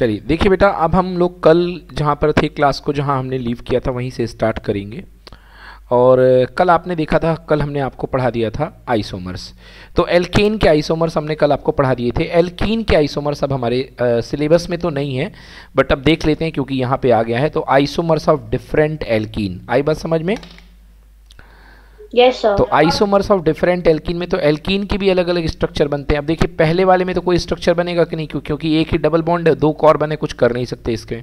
चलिए, देखिए बेटा, अब हम लोग कल जहाँ पर थे क्लास को, जहाँ हमने लीव किया था, वहीं से स्टार्ट करेंगे। और कल आपने देखा था, कल हमने आपको पढ़ा दिया था आइसोमर्स। तो एल्केन के आइसोमर्स हमने कल आपको पढ़ा दिए थे। एल्कीन के आइसोमर्स अब हमारे सिलेबस में तो नहीं है, बट अब देख लेते हैं क्योंकि यहाँ पे आ गया है। तो आइसोमर्स ऑफ़ डिफरेंट एल्कीन। आई बात समझ में? तो आइसोमर्स ऑफ़ डिफरेंट एल्कीन में तो एल्कीन के भी अलग अलग स्ट्रक्चर बनते हैं। अब देखिए, पहले वाले में तो कोई स्ट्रक्चर बनेगा कि नहीं? क्यों? क्योंकि एक ही डबल बॉन्ड है दो कॉर्बन है कुछ कर नहीं सकते इसके।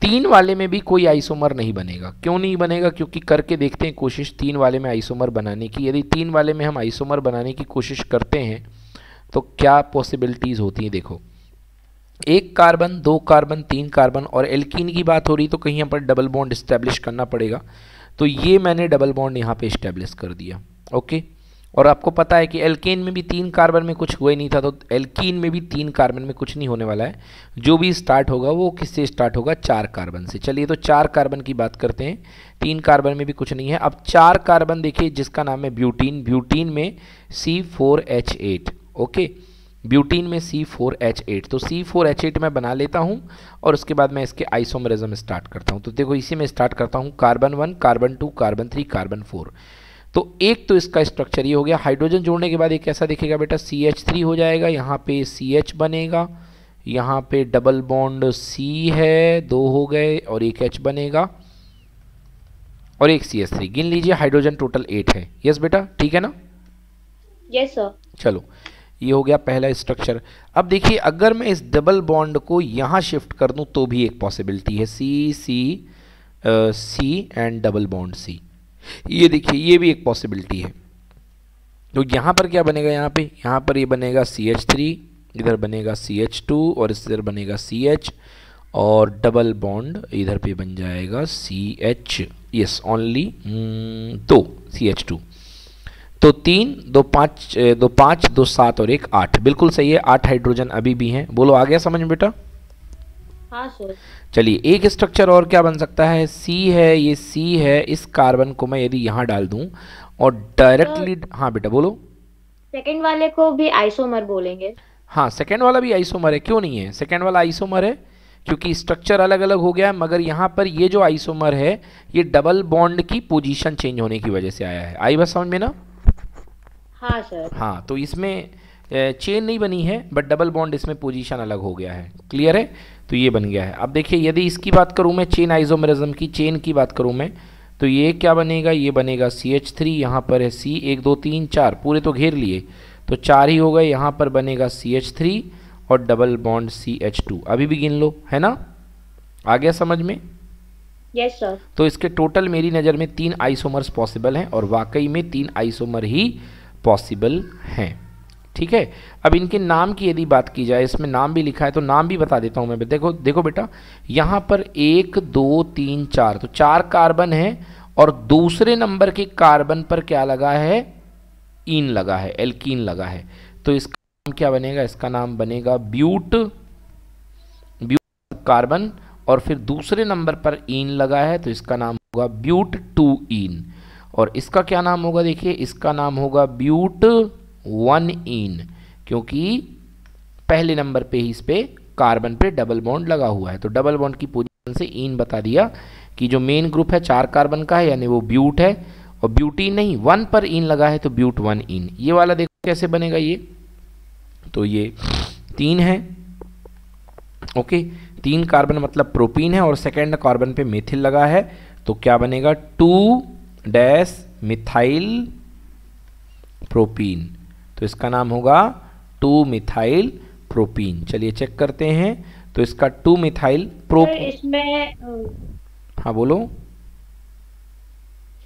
तीन वाले में भी कोई आइसोमर नहीं बनेगा। क्यों नहीं बनेगा? क्योंकि करके देखते हैं कोशिश तीन वाले में आइसोमर बनाने की। यदि तीन वाले में हम आइसोमर बनाने की कोशिश करते हैं तो क्या पॉसिबिलिटीज़ होती हैं? देखो, एक कार्बन दो कार्बन तीन कार्बन और एल्कीन की बात हो रही तो कहीं यहाँ पर डबल बॉन्ड इस्टेब्लिश करना पड़ेगा। तो ये मैंने डबल बॉन्ड यहाँ पे इस्टेब्लिश कर दिया ओके और आपको पता है कि एल्केन में भी तीन कार्बन में कुछ हुआ ही नहीं था तो एल्कीन में भी तीन कार्बन में कुछ नहीं होने वाला है। जो भी स्टार्ट होगा, वो किससे स्टार्ट होगा? चार कार्बन से। चलिए तो चार कार्बन की बात करते हैं। तीन कार्बन में भी कुछ नहीं है। अब चार कार्बन देखिए, जिसका नाम है ब्यूटीन ब्यूटीन में C four H eight okay butene में सी फोर एच एट तो सी फोर एच एट मैं बना लेता हूँ और उसके बाद मैं इसके आइसोमरिज्म स्टार्ट करता हूँ। तो देखो इसी में स्टार्ट करता हूँ carbon one carbon two carbon three carbon four तो एक तो इसका स्ट्रक्चर ये हो गया। हाइड्रोजन जोड़ने के बाद एक कैसा दिखेगा बेटा? सी एच थ्री हो जाएगा। यहाँ पे सी एच बनेगा। यहाँ पे डबल बॉन्ड सी है दो हो गए और एक एच बनेगा और एक सी एच थ्री गिन लीजिए हाइड्रोजन टोटल एट है। यस बेटा? ठीक है ना? यस सर चलो। ये हो गया पहला स्ट्रक्चर अब देखिए, अगर मैं इस डबल बॉन्ड को यहाँ शिफ्ट कर दूँ तो भी एक पॉसिबिलिटी है. C C C and double bond C ये देखिए, ये भी एक पॉसिबिलिटी है. तो यहाँ पर क्या बनेगा यहाँ पे? यहाँ पर ये बनेगा सी एच थ्री इधर बनेगा सी एच टू और इधर बनेगा सी एच और डबल बॉन्ड इधर पे बन जाएगा सी एच यस ओनली दो सी एच टू तो तीन दो पाँच दो पाँच दो सात और एक आठ। बिल्कुल सही है आठ हाइड्रोजन अभी भी हैं। बोलो आ गया समझ में बेटा? हाँ सर। चलिए एक स्ट्रक्चर और क्या बन सकता है? सी है ये सी है इस कार्बन को मैं यदि यहाँ डाल दूँ और डायरेक्टली तो, हाँ बेटा बोलो। सेकेंड वाले को भी आइसोमर बोलेंगे। हाँ सेकेंड वाला भी आइसोमर है क्यों नहीं है? सेकेंड वाला आइसोमर है क्योंकि स्ट्रक्चर अलग अलग हो गया है मगर यहाँ पर ये जो आइसोमर है ये डबल बॉन्ड की पोजीशन चेंज होने की वजह से आया है। आई बस समझ में ना? हाँ सर। हाँ तो इसमें चेन नहीं बनी है बट डबल बॉन्ड इसमें पोजीशन अलग हो गया है। क्लियर है? तो ये बन गया है। अब देखिए यदि इसकी बात करूँ मैं चेन आइजोमरिज्म की चेन की बात करूँ मैं तो ये क्या बनेगा? ये बनेगा सी एच थ्री यहाँ पर है सी एक दो तीन चार पूरे तो घेर लिए। तो चार ही हो गए यहाँ पर बनेगा सी एच थ्री और double bond C H two अभी भी गिन लो है ना? आ गया समझ में? यस सर तो इसके टोटल मेरी नज़र में तीन आइसोमर्स पॉसिबल हैं और वाकई में तीन आइसोमर ही पॉसिबल हैं। ठीक है? अब इनके नाम की यदि बात की जाए, इसमें नाम भी लिखा है तो नाम भी बता देता हूँ मैं। देखो देखो बेटा, यहाँ पर एक, दो, तीन, चार तो चार कार्बन है, और दूसरे नंबर के कार्बन पर क्या लगा है? इन लगा है, एल्कीन लगा है। तो इसका नाम क्या बनेगा? इसका नाम बनेगा ब्यूट ब्यूट कार्बन, और फिर दूसरे नंबर पर इन लगा है तो इसका नाम होगा ब्यूट टू इन। और इसका क्या नाम होगा देखिए, इसका नाम होगा ब्यूट वन इन, क्योंकि पहले नंबर पे ही इस पे कार्बन पे डबल बॉन्ड लगा हुआ है। तो डबल बॉन्ड की पोजीशन से इन बता दिया कि जो मेन ग्रुप है चार कार्बन का है, यानी वो ब्यूट है। और ब्यूटीन नहीं, वन पर इन लगा है तो ब्यूट वन इन। ये वाला देखो कैसे बनेगा ये। तो ये तीन है। ओके, तीन कार्बन मतलब प्रोपीन है और सेकेंड कार्बन पे मेथिल लगा है। तो क्या बनेगा? Two dash methyl propene. तो इसका नाम होगा टू मिथाइल प्रोपीन। चलिए चेक करते हैं। तो इसका टू मिथाइल प्रो इसमें हाँ बोलो।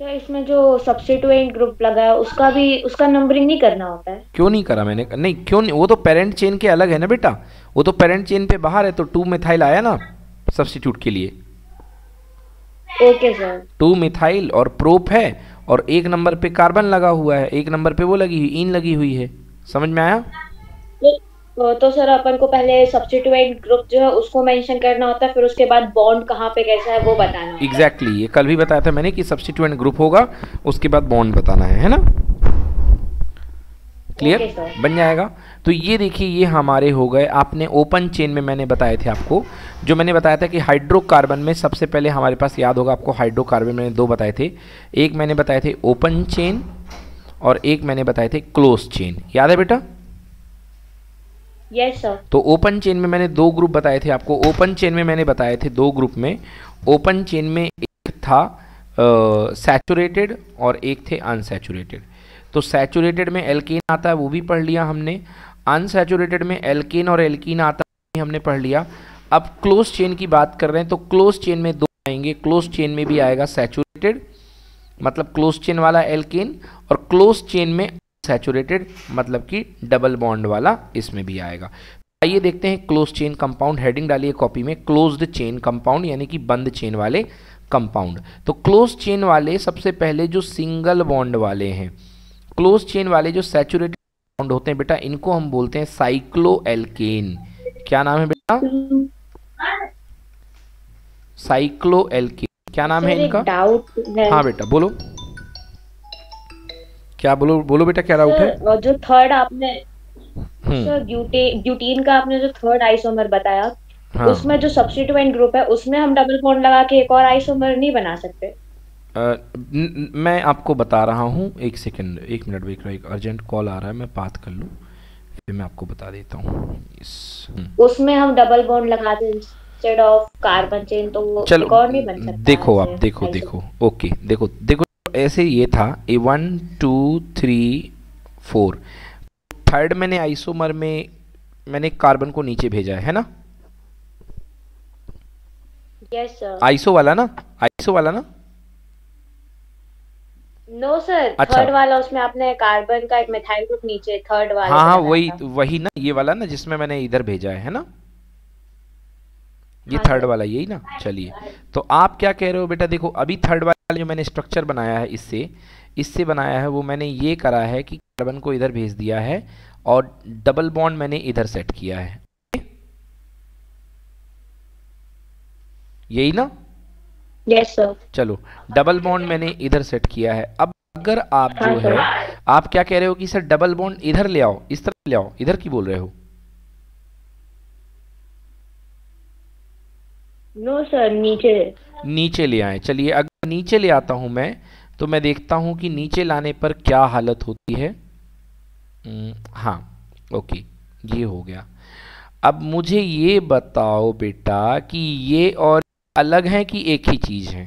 सर इसमें जो सब्सिट्यूएंट ग्रुप लगा है उसका भी उसका नंबरिंग नहीं करना होता है? क्यों नहीं करा मैंने? नहीं क्यों नहीं? वो तो पेरेंट चेन के अलग है ना बेटा। वो तो पेरेंट चेन पे बाहर है तो टू मिथाइल आया ना सब्सिट्यूट के लिए। Okay sir. टू मिथाइल और प्रोप है और एक नंबर पे कार्बन लगा हुआ है एक नंबर पे वो लगी हुई इन लगी हुई है। समझ में आया? तो, सर अपन को पहले सब्सिट्यूएंट ग्रुप जो है उसको मेंशन करना होता है फिर उसके बाद बॉन्ड कहाँ पे कैसा है वो बताना एग्जैक्टली exactly, ये कल भी बताया था मैंने कि सब्सिट्यूएंट ग्रुप होगा उसके बाद बॉन्ड बताना है है ना? क्लियर Okay, बन जाएगा। तो ये देखिए ये हमारे हो गए। आपने ओपन चेन में मैंने बताए थे आपको। जो मैंने बताया था कि हाइड्रोकार्बन में सबसे पहले हमारे पास याद होगा आपको हाइड्रोकार्बन मैंने दो बताए थे। एक मैंने बताए थे ओपन चेन और एक मैंने बताए थे क्लोज चेन याद है बेटा? यस सर तो ओपन चेन में मैंने दो ग्रुप बताए थे आपको। ओपन चेन में मैंने बताए थे दो ग्रुप में। ओपन चेन में एक था सैचुरेटेड और एक थे अनसैचुरेटेड तो सैचुरेटेड में एल्केन आता है, वो भी पढ़ लिया हमने। अनसैचुरेटेड में एल्केन और एल्कीन आता है हमने पढ़ लिया। अब क्लोज चेन की बात कर रहे हैं तो क्लोज चेन में दो आएँगे। क्लोज चेन में भी आएगा सैचुरेटेड मतलब क्लोज चेन वाला एल्केन और क्लोज चेन में सैचुरेटेड मतलब कि डबल बॉन्ड वाला इसमें भी आएगा। आइए देखते हैं क्लोज चेन कंपाउंड हेडिंग डालिए कॉपी में क्लोज्ड चेन कंपाउंड यानी कि बंद चेन वाले कंपाउंड तो क्लोज चेन वाले सबसे पहले जो सिंगल बॉन्ड वाले हैं क्लोज चेन वाले जो सैचुरेटेड बॉन्ड होते हैं बेटा इनको हम बोलते हैं साइक्लो एल्केन क्या नाम है बेटा? साइक्लो एल्केन क्या नाम है इनका? है। बेटा बोलो। क्या बोलो बोलो बेटा क्या डाउट है? जो थर्ड आपने हम्म। ब्यूटीन का आपने जो थर्ड आइसोमर बताया हाँ। उसमें जो सब्स्टिट्यूएंट ग्रुप है उसमें हम डबल बॉन्ड लगा के एक और आइसोमर नहीं बना सकते। मैं आपको बता रहा हूँ एक सेकंड एक मिनट वेट करो, एक अर्जेंट कॉल आ रहा है मैं बात कर लूँ फिर मैं आपको बता देता हूँ। हम्म। उसमें हम डबल बॉन्ड लगाते इंस्टेड ऑफ़ कार्बन चेन तो वो नहीं बन सकता देखो आप देखो देखो ओके देखो देखो ऐसे ये था ए one two three four third मैंने आइसोमर में मैंने कार्बन को नीचे भेजा है है ना? यस सर आइसो वाला ना? आइसो वाला ना? नो सर अच्छा। थर्ड वाला उसमें आपने कार्बन का एक मिथाइल ग्रुप नीचे थर्ड वाला हाँ हाँ वही वही ना ये वाला ना जिसमें मैंने इधर भेजा है है ना? ये हाँ थर्ड वाला यही ना? चलिए। तो आप क्या कह रहे हो बेटा? देखो अभी थर्ड वाला जो मैंने स्ट्रक्चर बनाया है इससे इससे बनाया है वो मैंने ये करा है कि कार्बन को इधर भेज दिया है और डबल बॉन्ड मैंने इधर सेट किया है। यही ना? यस सर चलो डबल बॉन्ड मैंने इधर सेट किया है। अब अगर आप जो हाँ, है आप क्या कह रहे हो कि सर डबल बॉन्ड इधर ले आओ इस तरफ़ ले आओ इधर की बोल रहे हो? नो सर नीचे। नीचे ले आए। चलिए अगर नीचे ले आता हूँ मैं तो मैं देखता हूँ कि नीचे लाने पर क्या हालत होती है। हम्म, हाँ ओके ये हो गया। अब मुझे ये बताओ बेटा कि ये और अलग हैं कि एक ही चीज़ है?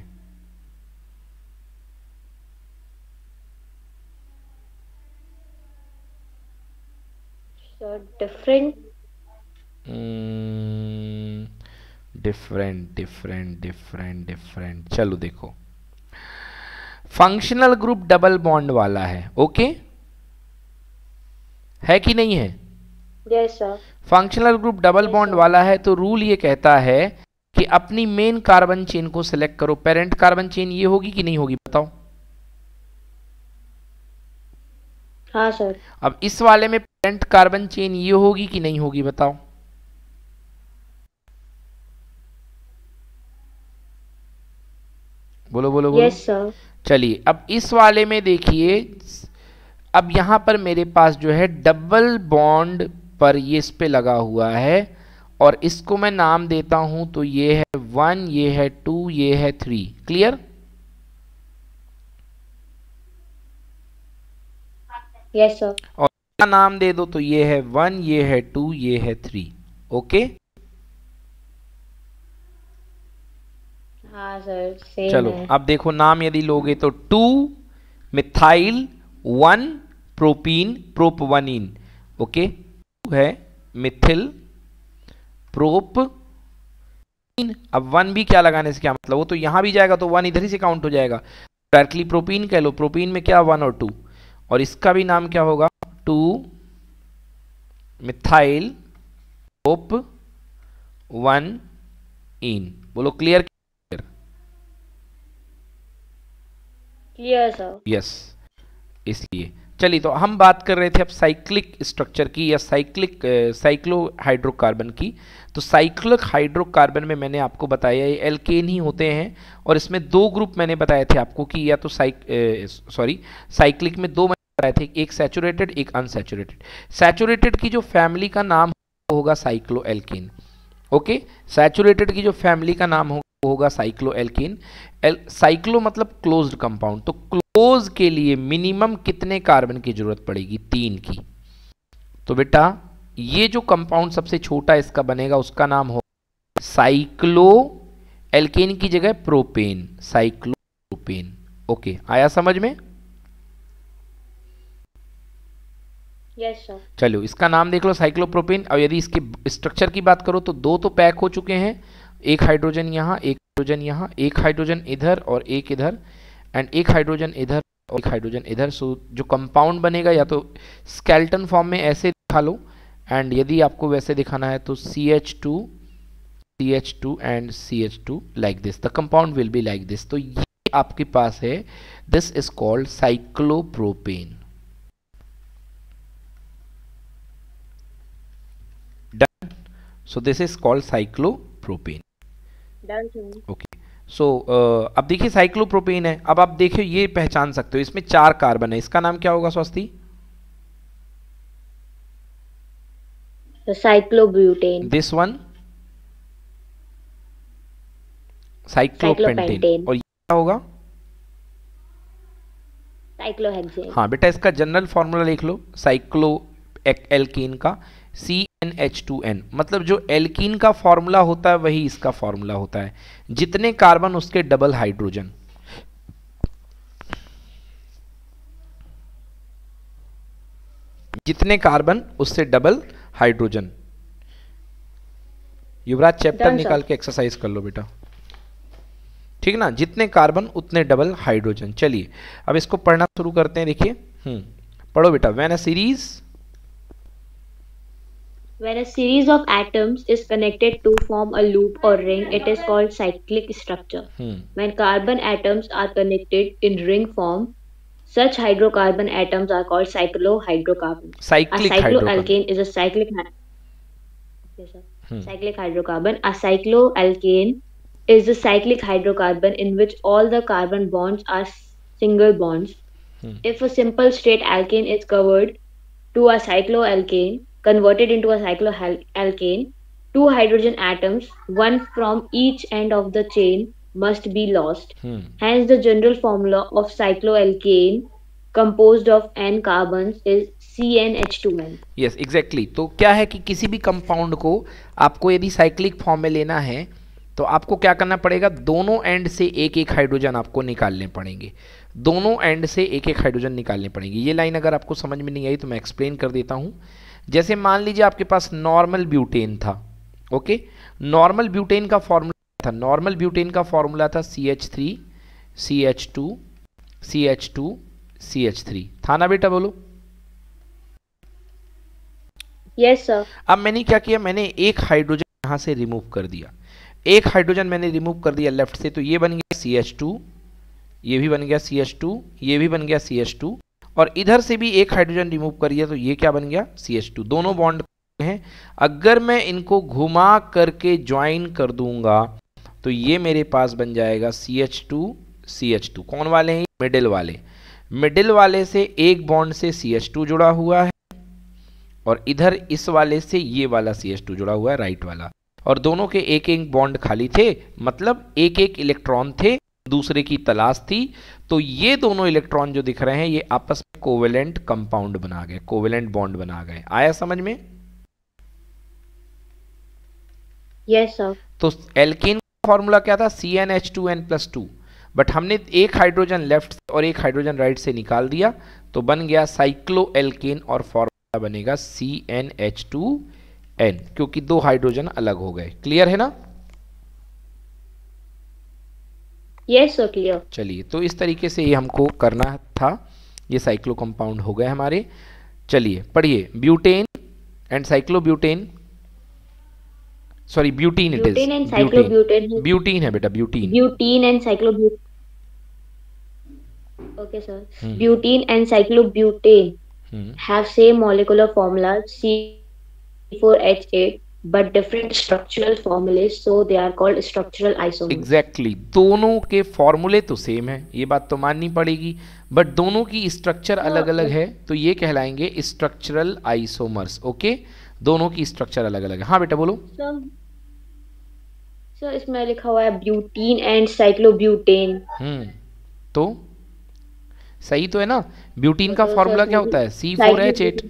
Different different different different different चलो देखो। फंक्शनल ग्रुप डबल बॉन्ड वाला है ओके है कि नहीं है? Yes sir functional group double bond वाला है तो रूल ये कहता है कि अपनी मेन कार्बन चेन को सिलेक्ट करो। पेरेंट कार्बन चेन ये होगी कि नहीं होगी बताओ। हाँ सर अब इस वाले में पेरेंट कार्बन चेन ये होगी कि नहीं होगी बताओ। बोलो बोलो बोलो। यस सर चलिए अब इस वाले में देखिए अब यहाँ पर मेरे पास जो है डबल बॉन्ड पर ये इस पे लगा हुआ है। और इसको मैं नाम देता हूँ तो ये है वन ये है टू ये है थ्री। क्लियर यस सर और इसका नाम दे दो तो ये है वन ये है टू ये है थ्री। ओके? हाँ सर चलो अब देखो नाम यदि लोगे तो two methyl one propene prop one ene okay है मिथिल प्रोप इन अब वन भी क्या लगाने से क्या मतलब? वो तो यहाँ भी जाएगा तो वन इधर ही से काउंट हो जाएगा। डायरेक्टली प्रोपीन कह लो प्रोपीन में क्या? वन और टू और इसका भी नाम क्या होगा? Two methyl prop one ene बोलो क्लियर क्लियर सर यस इसलिए। चलिए तो हम बात कर रहे थे अब साइक्लिक स्ट्रक्चर की या साइक्लिक साइक्लो हाइड्रोकार्बन की। तो साइक्लिक हाइड्रोकार्बन में मैंने आपको बताया, ये एल्केन ही होते हैं और इसमें दो ग्रुप मैंने बताए थे आपको कि या तो साइक सॉरी साइक्लिक में दो मैंने बताए थे, एक सैचुरेटेड एक अनसैचुरेटेड सैचुरेटेड की जो फैमिली का नाम होगा साइक्लो एल्केन ओके सैचुरेटेड की जो फैमिली का नाम होगा साइक्लो एल्किन साइक्लो मतलब क्लोज्ड कंपाउंड तो क्लोज के लिए मिनिमम कितने कार्बन की ज़रूरत पड़ेगी? तीन की। तो बेटा ये जो कंपाउंड सबसे छोटा इसका बनेगा उसका नाम हो साइक्लो एल्केन की जगह प्रोपेन साइक्लो प्रोपेन ओके आया समझ में? Yes, चलो इसका नाम देख लो साइक्लोप्रोपेन और यदि इसके स्ट्रक्चर की बात करो तो दो तो पैक हो चुके हैं। एक हाइड्रोजन यहाँ, एक हाइड्रोजन यहाँ, एक हाइड्रोजन इधर और एक इधर एंड एक हाइड्रोजन इधर और एक हाइड्रोजन इधर। सो जो कंपाउंड बनेगा या तो स्केल्टन फॉर्म में ऐसे दिखा लो एंड यदि आपको वैसे दिखाना है तो C H two C H two and C H two like this the compound will be like this तो ये आपके पास है। This is called cyclopropane done so this is called cyclopropane okay so अब देखिए साइक्लोप्रोपेन है। अब आप देखिए ये पहचान सकते हो। इसमें चार कार्बन है। इसका नाम क्या होगा स्वस्ति साइक्लोब्यूटेन दिस वन साइक्लोपेंटेन और ये क्या होगा? साइक्लोहेक्सेन हाँ बेटा इसका जनरल फॉर्मूला लिख लो। साइक्लो एल्कीन का। C N H two N मतलब जो एल्कीन का फॉर्मूला होता है वही इसका फॉर्मूला होता है। जितने कार्बन उसके डबल हाइड्रोजन जितने कार्बन उससे डबल हाइड्रोजन युवराज चैप्टर निकाल के एक्सरसाइज कर लो बेटा। ठीक ना? जितने कार्बन उतने डबल हाइड्रोजन चलिए अब इसको पढ़ना शुरू करते हैं देखिए। हम्म पढ़ो बेटा। When a series When a series of atoms is connected to form a loop or ring, it is called cyclic structure. Hmm. When carbon atoms are connected in ring form, such hydrocarbon atoms are called cyclohydrocarbons. Cyclic a cycloalkane is a cyclic yes. Hmm. cyclic hydrocarbon. A cycloalkane is a cyclic hydrocarbon in which all the carbon bonds are single bonds. Hmm. If a simple straight alkane is covered to a cycloalkane, converted into a cycloalkane, two hydrogen atoms, one from each end of the chain, must be lost. Hmm. Hence, the general formula of cycloalkane composed of n carbons is CnH2n. Yes, exactly. तो क्या है कि किसी भी compound को आपको यदि cyclic form में लेना है तो आपको क्या करना पड़ेगा दोनों एंड से एक एक हाइड्रोजन आपको निकालने पड़ेंगे दोनों एंड से एक एक हाइड्रोजन निकालने पड़ेंगे ये लाइन अगर आपको समझ में नहीं आई तो मैं एक्सप्लेन कर देता हूँ जैसे मान लीजिए आपके पास नॉर्मल ब्यूटेन था ओके नॉर्मल ब्यूटेन का फॉर्मूला था नॉर्मल ब्यूटेन का फॉर्मूला था C H three C H two C H two C H three था ना बेटा बोलो? यस सर अब मैंने क्या किया? मैंने एक हाइड्रोजन यहाँ से रिमूव कर दिया। एक हाइड्रोजन मैंने रिमूव कर दिया लेफ़्ट से तो ये बन गया सी एच टू ये भी बन गया सी एच टू ये भी बन गया सी एच टू और इधर से भी एक हाइड्रोजन रिमूव करिए तो ये क्या बन गया? सी दोनों बॉन्ड हैं। अगर मैं इनको घुमा करके ज्वाइन कर दूँगा तो ये मेरे पास बन जाएगा C H two C H two कौन वाले हैं? मिडिल वाले। मिडिल वाले से एक बॉन्ड से सी एच टू जुड़ा हुआ है और इधर इस वाले से ये वाला सी एच टू जुड़ा हुआ है राइट वाला। और दोनों के एक एक बॉन्ड खाली थे मतलब एक एक इलेक्ट्रॉन थे दूसरे की तलाश थी तो ये दोनों इलेक्ट्रॉन जो दिख रहे हैं ये आपस में कोवेलेंट कंपाउंड बना गए कोवेलेंट बॉन्ड बना गए। आया समझ में? यस सर तो एल्केन का फॉर्मूला क्या था? C N H two N plus two but हमने एक हाइड्रोजन लेफ़्ट और एक हाइड्रोजन राइट से निकाल दिया तो बन गया साइक्लो एल्केन और फॉर्मूला बनेगा C N H two N क्योंकि दो हाइड्रोजन अलग हो गए। क्लियर है ना? यस सर क्लियर चलिए तो इस तरीके से ये हमको करना था। ये साइक्लो कंपाउंड हो गए हमारे। चलिए पढ़िए। Butane and cyclo cyclobutane sorry butene it is butene butene है बेटा butene butene and cyclobutane sir. hmm. butene and cyclobutane hmm. have same molecular formula C4H8 but different structural formulae so they are called structural isomers exactly. दोनों के फॉर्मूले तो same है ये बात तो माननी पड़ेगी बट दोनों की स्ट्रक्चर अलग अलग है। तो ये कहलाएँगे स्ट्रक्चरल आइसोमर्स ओके दोनों की स्ट्रक्चर अलग अलग है। हाँ बेटा बोलो। सर इसमें लिखा हुआ है ब्यूटीन एंड साइक्लोब्यूटेन हम्म तो सही तो है ना? ब्यूटीन का फॉर्मूला क्या होता है? C four H eight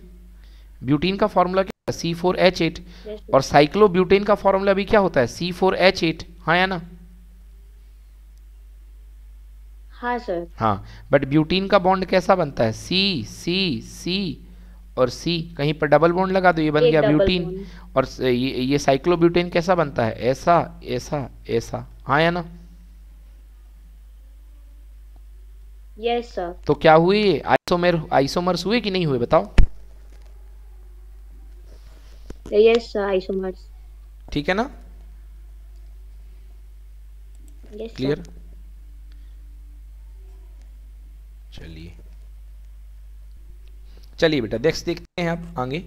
butene का formula C four H eight और साइक्लोब्यूटेन का फॉर्मूला भी क्या होता है? सी फोर एच एट हाँ या ना? हाँ सर हाँ बट ब्यूटीन का बॉन्ड कैसा बनता है? सी सी सी और सी कहीं पर डबल बॉन्ड लगा दो ये बन गया ब्यूटीन और ये ये साइक्लोब्यूटेन कैसा बनता है? ऐसा ऐसा ऐसा। हाँ या ना? यस सर तो क्या हुए आइसोमर आइसोमर्स हुए कि नहीं हुए बताओ? यस आइसोमर्स ठीक है ना? यस क्लियर चलिए। चलिए बेटा नेक्स्ट देखते हैं आप आगे।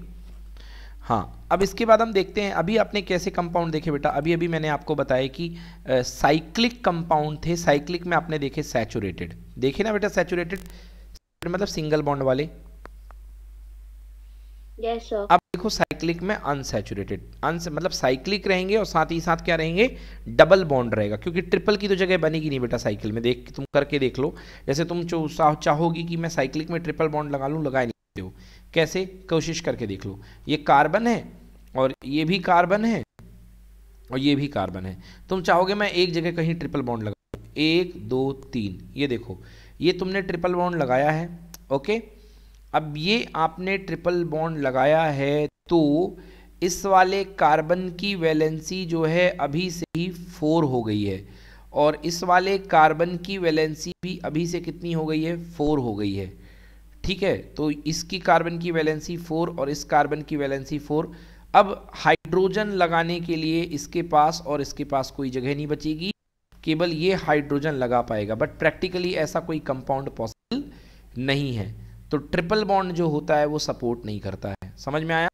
हाँ अब इसके बाद हम देखते हैं अभी आपने कैसे कंपाउंड देखे बेटा? अभी अभी मैंने आपको बताया कि साइक्लिक कंपाउंड थे साइक्लिक में आपने देखे सैचुरेटेड देखे ना बेटा सैचुरेटेड मतलब सिंगल बॉन्ड वाले। अब देखो साइक्लिक में अनसेचुरेटेड अनस मतलब साइक्लिक रहेंगे और साथ ही साथ क्या रहेंगे? डबल बॉन्ड रहेगा, क्योंकि ट्रिपल की तो जगह बनेगी नहीं बेटा साइकिल में। देख, तुम करके देख लो। जैसे तुम जो चाहोगी कि मैं साइक्लिक में ट्रिपल बॉन्ड लगा लूँ लगा नहीं सकते हो। कैसे? कोशिश करके देख लो। ये कार्बन है और ये भी कार्बन है और ये भी कार्बन है। तुम चाहोगे मैं एक जगह कहीं ट्रिपल बॉन्ड लगा एक, दो, तीन। ये देखो, ये तुमने ट्रिपल बॉन्ड लगाया है ओके अब ये आपने ट्रिपल बॉन्ड लगाया है तो इस वाले कार्बन की वैलेंसी जो है अभी से ही फोर हो गई है। और इस वाले कार्बन की वैलेंसी भी अभी से कितनी हो गई है? फोर हो गई है। ठीक है? तो इसकी कार्बन की वैलेंसी फोर और इस कार्बन की वैलेंसी फोर अब हाइड्रोजन लगाने के लिए इसके पास और इसके पास कोई जगह नहीं बचेगी। केवल ये हाइड्रोजन लगा पाएगा। बट प्रैक्टिकली ऐसा कोई कंपाउंड पॉसिबल नहीं है। तो ट्रिपल बॉन्ड जो होता है वो सपोर्ट नहीं करता है। समझ में आया?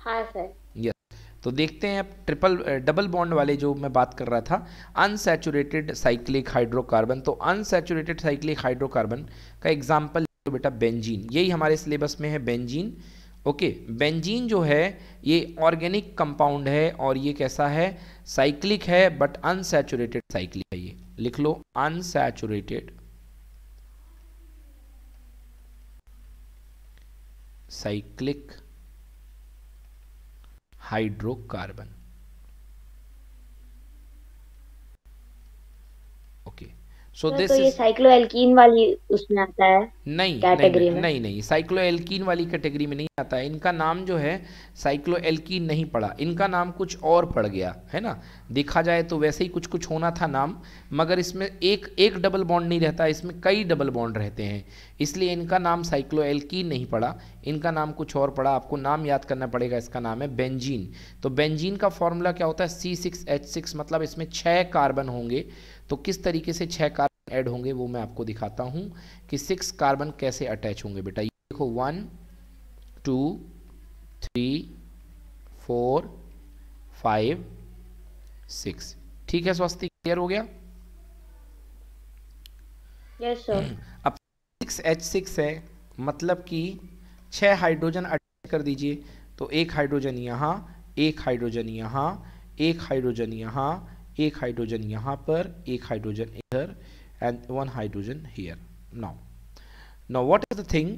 हाँ सर। यस तो देखते हैं अब ट्रिपल डबल बॉन्ड वाले जो मैं बात कर रहा था अनसेचुरेटेड साइक्लिक हाइड्रोकार्बन तो अनसेचुरेटेड साइक्लिक हाइड्रोकार्बन का एग्जांपल बेटा बेंजीन यही हमारे सिलेबस में है बेंजीन ओके बेंजीन जो है ये ऑर्गेनिक कंपाउंड है और ये कैसा है? साइक्लिक है बट अनसेचुरेटेड साइक्लिक है ये। लिख लो unsaturated cyclic hydrocarbon so this तो ये साइक्लोएल्कीन वाली उसमें आता है? नहीं कैटेगरी में? नहीं नहीं साइक्लोएल्कीन वाली कैटेगरी में नहीं आता है। इनका नाम जो है साइक्लोएल्कीन नहीं पड़ा। इनका नाम कुछ और पड़ गया है ना? देखा जाए तो वैसे ही कुछ कुछ होना था नाम मगर इसमें एक एक डबल बॉन्ड नहीं रहता इसमें कई डबल बॉन्ड रहते हैं। इसलिए इनका नाम साइक्लोएल्कीन नहीं पड़ा। इनका नाम कुछ और पड़ा। आपको नाम याद करना पड़ेगा इसका नाम है बेंजीन तो बेंजीन का फॉर्मूला क्या होता है? सी सिक्स एच सिक्स मतलब इसमें छः कार्बन होंगे। तो किस तरीके से छः कार्बन ऐड होंगे वो मैं आपको दिखाता हूँ कि सिक्स कार्बन कैसे अटैच होंगे बेटा। ये देखो one two three four five six ठीक है स्वस्ति क्लियर हो गया? Yes. अब सिक्स एच सिक्स है मतलब कि छः हाइड्रोजन अटैच कर दीजिए तो एक हाइड्रोजन यहाँ एक हाइड्रोजन यहाँ एक हाइड्रोजन यहाँ एक हाइड्रोजन यहाँ पर एक हाइड्रोजन इधर and one hydrogen here now now what is the thing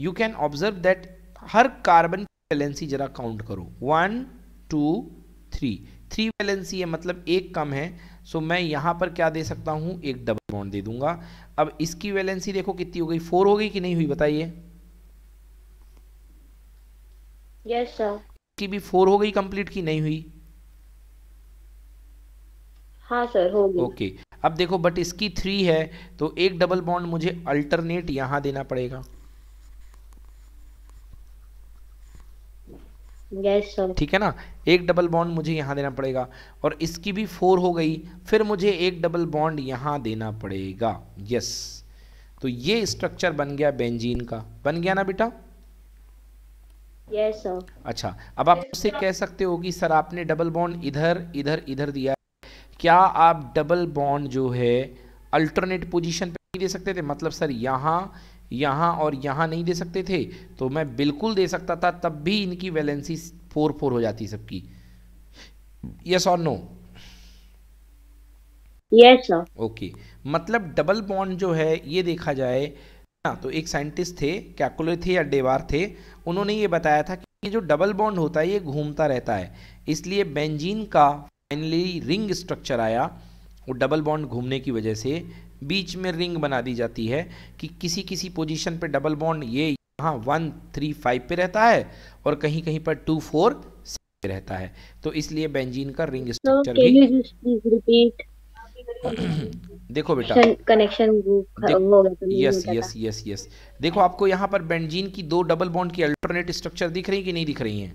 you can observe that her carbon की वैलेंसी जरा काउंट करो. One two three three valency है मतलब एक कम है. सो मैं यहाँ पर क्या दे सकता हूँ? एक डबल बॉन्ड दे दूँगा. अब इसकी वैलेंसी देखो कितनी हो गई. फोर हो गई कि नहीं हुई बताइए? यस सर की भी फोर हो गई कंप्लीट की नहीं हुई? हाँ सर हो गई ओके। अब देखो बट इसकी थ्री है तो एक डबल बॉन्ड मुझे अल्टरनेट यहाँ देना पड़ेगा। यस सर ठीक है ना? एक डबल बॉन्ड मुझे यहाँ देना पड़ेगा और इसकी भी फोर हो गई फिर मुझे एक डबल बॉन्ड यहाँ देना पड़ेगा। यस तो ये स्ट्रक्चर बन गया बेंजीन का। बन गया ना बेटा? Yes sir. अच्छा अब आप उससे कह सकते हो कि सर आपने डबल बॉन्ड इधर इधर इधर दिया क्या आप डबल बॉन्ड जो है अल्टरनेट पोजीशन पे नहीं दे सकते थे? मतलब सर यहाँ यहाँ और यहाँ नहीं दे सकते थे? तो मैं बिल्कुल दे सकता था तब भी इनकी वैलेंसी फोर फोर हो जाती सबकी। यस और नो यस सर ओके मतलब डबल बॉन्ड जो है ये देखा जाए ना तो एक साइंटिस्ट थे कैकुलर थे या डेवार थे उन्होंने ये बताया था कि ये जो डबल बॉन्ड होता है ये घूमता रहता है। इसलिए बेंजीन का फाइनली रिंग स्ट्रक्चर आया वो डबल बॉन्ड घूमने की वजह से बीच में रिंग बना दी जाती है कि किसी किसी पोजीशन पे डबल बॉन्ड ये यहाँ वन थ्री फाइव पे रहता है और कहीं कहीं पर टू फोर पे रहता है। तो इसलिए बेंजीन का रिंग स्ट्रक्चर can भी देखो बेटा। कनेक्शन तो यस यस यस यस देखो आपको यहाँ पर बेंजीन की दो डबल बॉन्ड की अल्टरनेट स्ट्रक्चर दिख रही कि नहीं दिख रही हैं?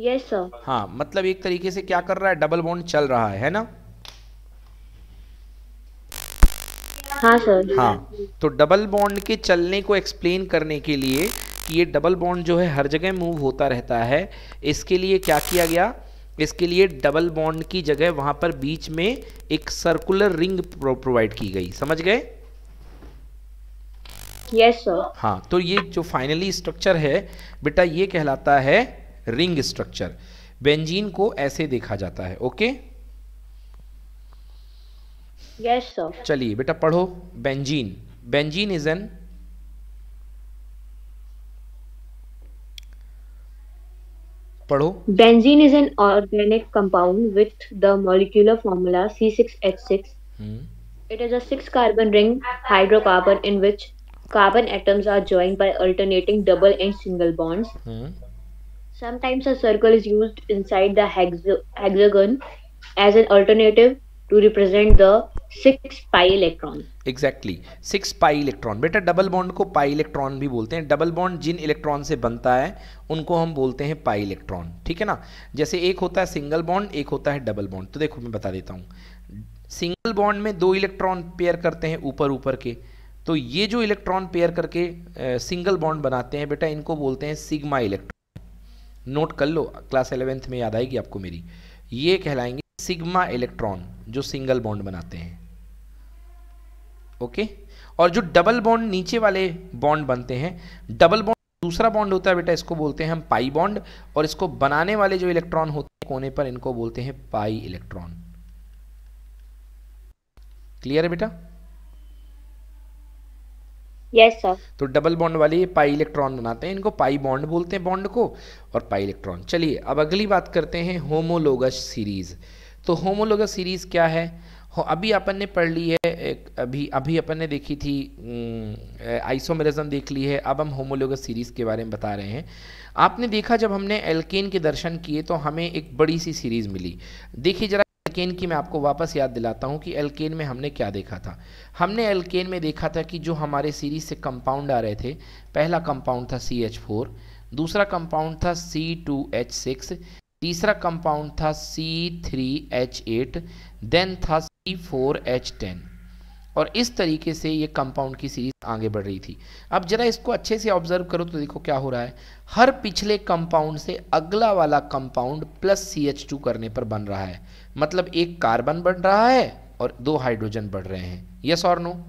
यस सर हाँ मतलब एक तरीके से क्या कर रहा है? डबल बॉन्ड चल रहा है है ना? हाँ सर हाँ तो डबल बॉन्ड के चलने को एक्सप्लेन करने के लिए कि ये डबल बॉन्ड जो है हर जगह मूव होता रहता है। इसके लिए क्या किया गया? इसके लिए डबल बॉन्ड की जगह वहाँ पर बीच में एक सर्कुलर रिंग प्रोवाइड की गई। समझ गए? यस सर हाँ तो ये जो फाइनली स्ट्रक्चर है बेटा ये कहलाता है रिंग स्ट्रक्चर बेंजीन को ऐसे देखा जाता है ओके यस चलिए बेटा पढ़ो बेंजीन बेंजीन इज़ एन पढ़ो। Benzene is an organic compound with the molecular formula C six H six it is as carbon ring hydrocarbon in which carbon atoms are join by alternating double and single bond Sometimes a circle is used inside the hexa- hexagon as an alternative to represent the six pi electrons. Exactly six pi electron बेटा double bond को pi electron भी बोलते हैं। Double bond जिन electron से बनता है, उनको हम बोलते हैं पाई इलेक्ट्रॉन ठीक है ना? जैसे एक होता है सिंगल बॉन्ड एक होता है डबल बॉन्ड तो देखो, मैं बता देता हूँ। सिंगल बॉन्ड में दो इलेक्ट्रॉन पेयर करते हैं ऊपर ऊपर के। तो ये जो इलेक्ट्रॉन पेयर करके सिंगल बॉन्ड बनाते हैं बेटा, इनको बोलते हैं सिग्मा इलेक्ट्रॉन नोट कर लो, क्लास इलेवेंथ में याद आएगी आपको मेरी। ये कहलाएँगे सिग्मा इलेक्ट्रॉन, जो सिंगल बॉन्ड बनाते हैं। ओके? और जो डबल बॉन्ड नीचे वाले बॉन्ड बनते हैं, डबल बॉन्ड दूसरा बॉन्ड होता है बेटा, इसको बोलते हैं हम पाई बॉन्ड, और इसको बनाने वाले जो इलेक्ट्रॉन होते हैं कोने पर, इनको बोलते हैं पाई इलेक्ट्रॉन। क्लियर है बेटा? Yes, sir. तो डबल बॉन्ड वाले पाई इलेक्ट्रॉन बनाते हैं इनको पाई बॉन्ड बोलते हैं बॉन्ड को और पाई इलेक्ट्रॉन चलिए अब अगली बात करते हैं होमोलोगस सीरीज़ तो होमोलोगस सीरीज़ क्या है? हो अभी अपन ने पढ़ ली है एक अभी अभी अपन ने देखी थी आइसोमेरिज्म देख ली है अब हम होमोलोगस सीरीज़ के बारे में बता रहे हैं। आपने देखा जब हमने एल्केन के दर्शन किए तो हमें एक बड़ी सी सीरीज़ मिली। देखिए जरा एल्केन की मैं आपको वापस याद दिलाता हूँ कि एल्केन में हमने क्या देखा था। हमने एल्केन में देखा था कि जो हमारे सीरीज़ से कंपाउंड आ रहे थे, पहला कंपाउंड था सी एच फोर दूसरा कंपाउंड था सी टू एच सिक्स तीसरा कंपाउंड था C three H eight then था सी फोर एच टेन और इस तरीके से ये कंपाउंड की सीरीज़ आगे बढ़ रही थी। अब जरा इसको अच्छे से ऑब्ज़र्व करो तो देखो क्या हो रहा है। हर पिछले कंपाउंड से अगला वाला compound plus C H two करने पर बन रहा है। मतलब एक कार्बन बढ़ रहा है और दो हाइड्रोजन बढ़ रहे हैं। यस और नो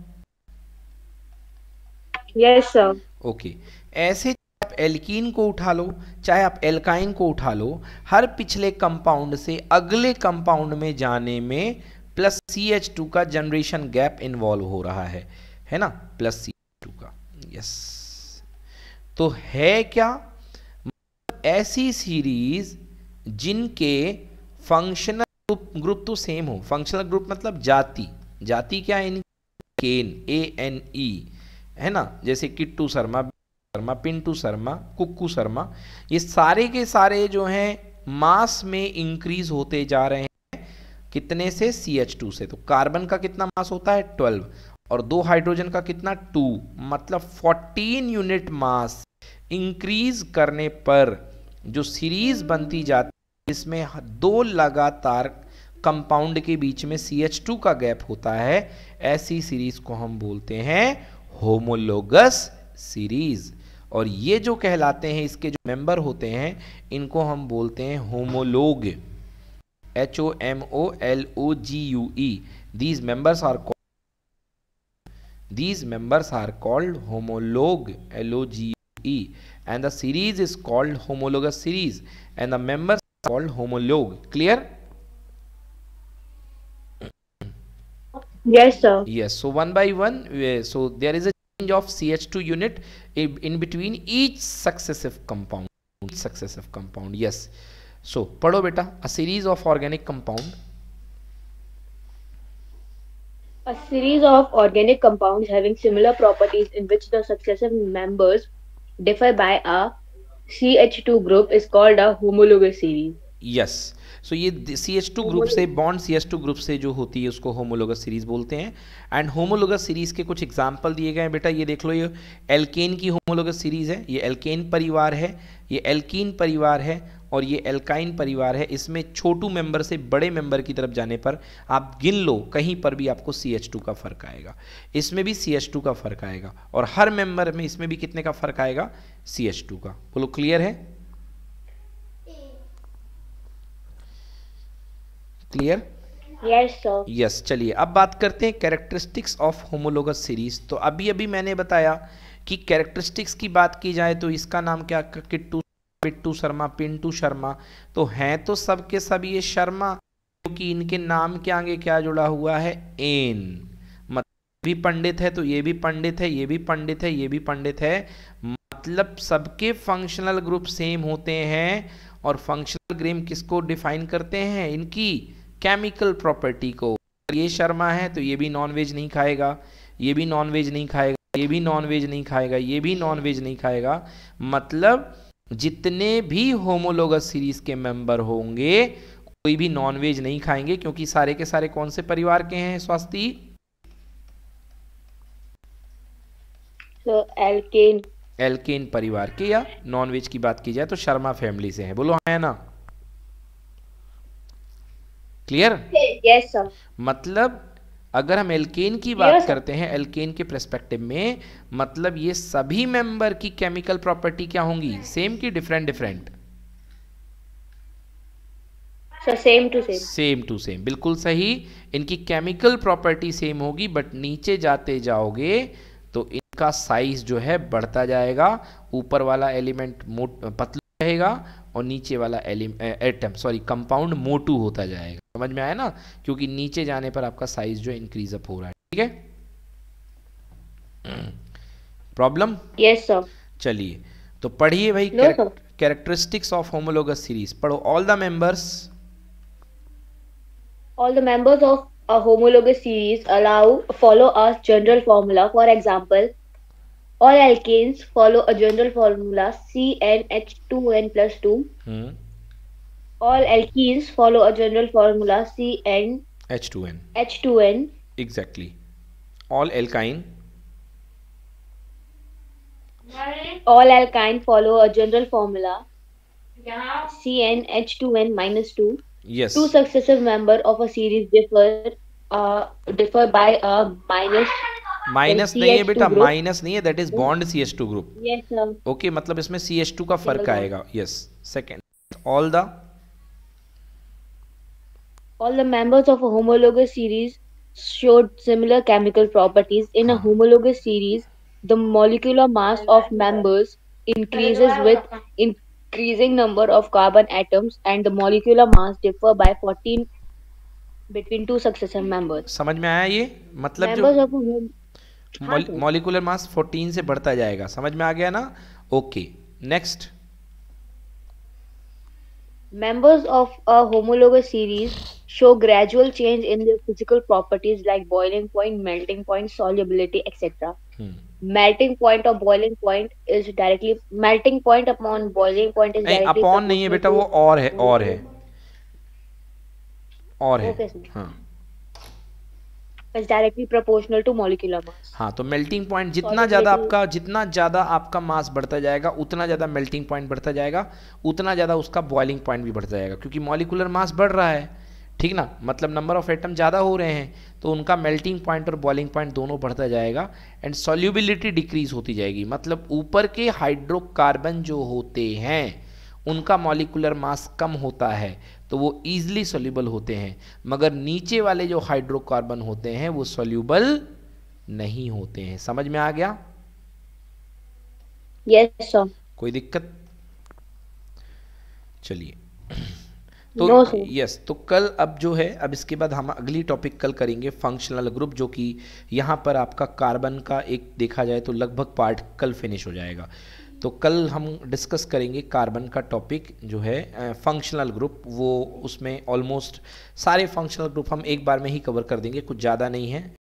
Yes, sir. ओके ऐसे आप एल्कीन को उठा लो चाहे आप एल्काइन को उठा लो हर पिछले कंपाउंड से अगले कंपाउंड में जाने में प्लस सी एच टू का जनरेशन गैप इन्वॉल्व हो रहा है। है ना? प्लस सी एच टू का। यस तो है क्या? मतलब ऐसी सीरीज़ जिनके फंक्शनल ग्रुप ग्रुप तो सेम हो। फंक्शनल ग्रुप मतलब जाति। जाति क्या है केन ए एन ई है ना? जैसे किट्टू शर्मा शर्मा, पिंटू शर्मा, कुक्कू शर्मा, ये सारे के सारे जो हैं, मास में इंक्रीज होते जा रहे हैं। कितने से? सी एच टू से। तो कार्बन का कितना मास होता है? ट्वेल्व और दो हाइड्रोजन का कितना? टू मतलब फोर्टीन यूनिट मास इंक्रीज करने पर जो सीरीज़ बनती जाती है, इसमें दो लगातार कंपाउंड के बीच में सी एच टू का गैप होता है। ऐसी सीरीज़ को हम बोलते हैं होमोलोगस सीरीज़ और ये जो कहलाते हैं, इसके जो मेंबर होते हैं, इनको हम बोलते हैं homologue H O M O L O G U E these members are these members are called homologue L O G E and the series is called homologous series and the members called homologue clear yes sir yes so one by one so there is a change of ch2 unit in between each successive compound successive compound yes so padho beta a series of organic compound a series of organic compounds having similar properties in which the successive members differ by a CH2 group is called a homologous series. Yes. So ये C H two group से bond C H two group से जो होती है, उसको homologous series बोलते हैं। And homologous series के कुछ एग्ज़ाम्पल दिए गए हैं बेटा। ये देख लो, ये एल्केन की होमोलोगस सीरीज़ है, ये एल्केन परिवार है, ये एल्कीन परिवार है और ये एल्काइन परिवार है। इसमें छोटू मेंबर से बड़े मेंबर की तरफ़ जाने पर आप गिन लो, कहीं पर भी आपको सी एच टू का फ़र्क आएगा। इसमें भी सी एच टू का फ़र्क आएगा और हर मेंबर में इसमें भी कितने का फ़र्क आएगा? सी एच टू का। बोलो क्लियर है? क्लियर यस सर यस चलिए अब बात करते हैं कैरेक्टरिस्टिक्स ऑफ़ होमोलोगस सीरीज़ तो अभी अभी मैंने बताया कि कैरेक्टरिस्टिक्स की बात की जाए तो इसका नाम क्या? किट्टू पिट्टू शर्मा पिंटू शर्मा। तो हैं तो सब के सब ये शर्मा क्योंकि इनके नाम के आगे क्या जुड़ा हुआ है? एन। मतलब भी पंडित है तो ये भी पंडित है ये भी पंडित है ये भी पंडित है। मतलब सबके फंक्शनल ग्रुप सेम होते हैं और फंक्शनल ग्रेम किसको डिफाइन करते हैं? इनकी केमिकल प्रॉपर्टी को। ये शर्मा है तो ये भी नॉन वेज नहीं खाएगा ये भी नॉन वेज नहीं खाएगा ये भी नॉन वेज नहीं खाएगा ये भी नॉन वेज नहीं खाएगा। मतलब जितने भी होमोलोगस सीरीज़ के मेंबर होंगे कोई भी नॉनवेज नहीं खाएँगे क्योंकि सारे के सारे कौन से परिवार के हैं स्वास्थी so, एल्केन एल्केन परिवार के या नॉनवेज की बात की जाए तो शर्मा फैमिली से है। बोलो है ना? क्लियर यस सर मतलब अगर हम एल्केन की बात yes. करते हैं एल्केन के प्रस्पेक्टिव में मतलब ये सभी मेंबर की केमिकल प्रॉपर्टी क्या होंगी? सेम की different different same to same same to same बिल्कुल सही। इनकी केमिकल प्रॉपर्टी सेम होगी बट नीचे जाते जाओगे तो इनका साइज़ जो है बढ़ता जाएगा। ऊपर वाला एलिमेंट पतला रहेगा और नीचे वाला एटम सॉरी कंपाउंड मोटू होता जाएगा। समझ में आया ना? क्योंकि नीचे जाने पर आपका साइज़ जो इंक्रीज अप हो रहा है ठीक है? प्रॉब्लम यस सर चलिए तो पढ़िए भाई कैरेक्टरिस्टिक्स ऑफ़ होमोलोगस सीरीज़ पढ़ो all the members all the members of a homologous series allow follow a general formula for example all alkanes follow a general formula C N H two N plus two all alkenes follow a general formula CN H2N. H2N. Exactly. All alkyne. All alkyne follow a general formula CnH2n minus 2. Yes. Two successive member of a series differ uh, differ by a minus minus नहीं है बेटा minus नहीं है that is bond C H two group okay मतलब इसमें C H two का फ़र्क आएगा yes second all the all the members of a homologous series showed similar chemical properties. In a homologous series, the molecular mass of members increases with increasing number of carbon atoms and the molecular mass differ by 14 between two successive members. समझ में आया ये मतलब जो molecular mass 14 से बढ़ता जाएगा समझ में आ गया ना okay next Members of a homologous series show gradual change in their physical properties like boiling point, melting point, solubility, etc. Hmm. Melting point or boiling point is directly melting point upon boiling point is नहीं upon नहीं है बेटा वो और है और है और है हाँ is directly proportional to molecular mass. हाँ तो मेल्टिंग पॉइंट जितना ज़्यादा आपका जितना ज़्यादा आपका मास बढ़ता जाएगा उतना ज़्यादा मेल्टिंग पॉइंट बढ़ता जाएगा उतना ज़्यादा उसका बॉइलिंग पॉइंट भी बढ़ता जाएगा क्योंकि मॉलिकुलर मास बढ़ रहा है ठीक ना? मतलब नंबर ऑफ़ एटम ज़्यादा हो रहे हैं तो उनका मेल्टिंग पॉइंट और बॉइलिंग पॉइंट दोनों बढ़ता जाएगा एंड सॉल्युबिलिटी डिक्रीज होती जाएगी। मतलब ऊपर के हाइड्रोकार्बन जो होते हैं उनका मॉलिकुलर मास कम होता है तो वो ईजिली सोल्यूबल होते हैं। मगर नीचे वाले जो हाइड्रोकार्बन होते हैं वो सोल्यूबल नहीं होते हैं। समझ में आ गया? यस सर कोई दिक्कत? चलिए। तो यस तो कल अब जो है अब इसके बाद हम अगली टॉपिक कल करेंगे फंक्शनल ग्रुप जो कि यहाँ पर आपका कार्बन का एक देखा जाए तो लगभग पार्ट कल फिनिश हो जाएगा। तो कल हम डिस्कस करेंगे कार्बन का टॉपिक जो है फंक्शनल ग्रुप वो उसमें ऑलमोस्ट सारे फंक्शनल ग्रुप हम एक बार में ही कवर कर देंगे कुछ ज़्यादा नहीं है।